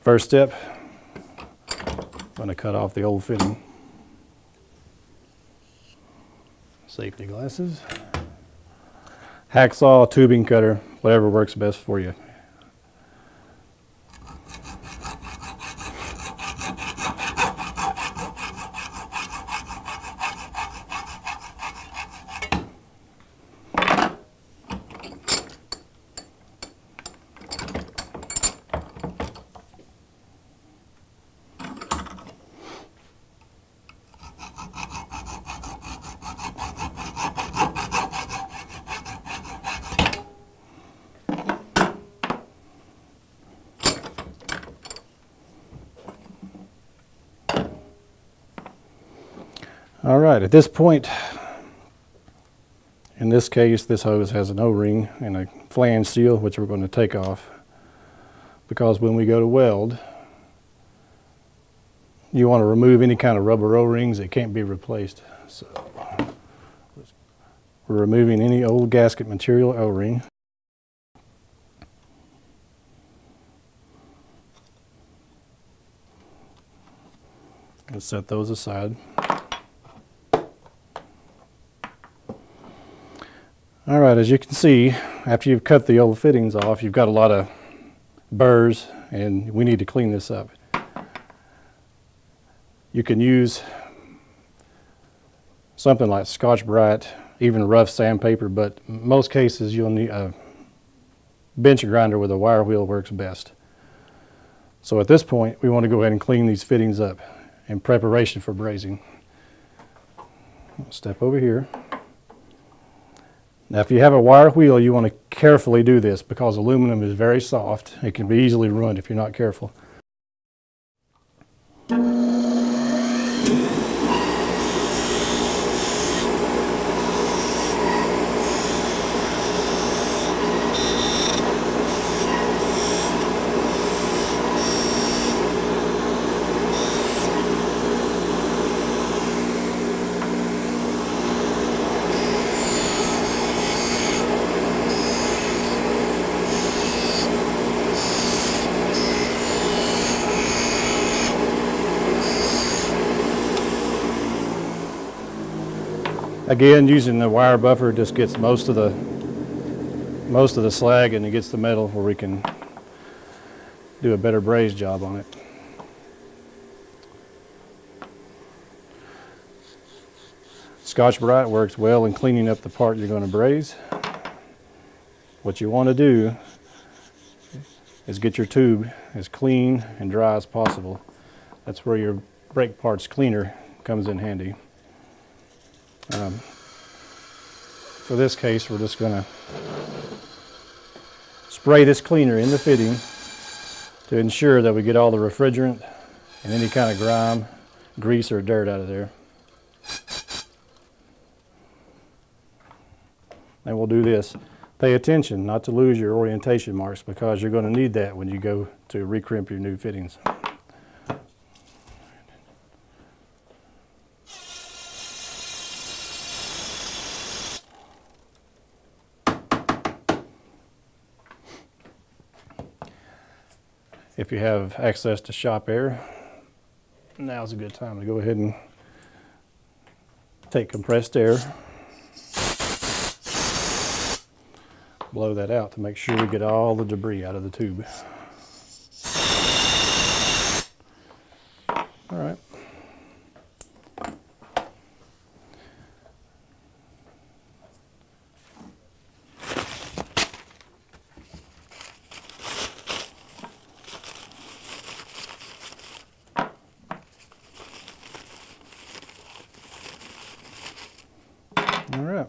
First step, I'm going to cut off the old fitting. Safety glasses. Hacksaw, tubing cutter, whatever works best for you. All right, at this point, in this case, this hose has an O-ring and a flange seal, which we're going to take off. Because when we go to weld, you want to remove any kind of rubber O-rings that can't be replaced. So we're removing any old gasket material O-ring. Let's set those aside. All right, as you can see, after you've cut the old fittings off, you've got a lot of burrs and we need to clean this up. You can use something like Scotch-Brite, even rough sandpaper, but most cases you'll need a bench grinder with a wire wheel works best. So at this point, we want to go ahead and clean these fittings up in preparation for brazing. I'll step over here. Now if you have a wire wheel, you want to carefully do this because aluminum is very soft. It can be easily ruined if you're not careful. Again, using the wire buffer just gets most of the most of the slag and it gets the metal where we can do a better braze job on it. Scotch-Brite works well in cleaning up the part you're going to braze. What you want to do is get your tube as clean and dry as possible. That's where your brake parts cleaner comes in handy. Um, for this case, we're just going to spray this cleaner in the fitting to ensure that we get all the refrigerant and any kind of grime, grease, or dirt out of there. And we'll do this. Pay attention not to lose your orientation marks because you're going to need that when you go to recrimp your new fittings. If you have access to shop air, now's a good time to go ahead and take compressed air, blow that out to make sure we get all the debris out of the tube. All right. All right.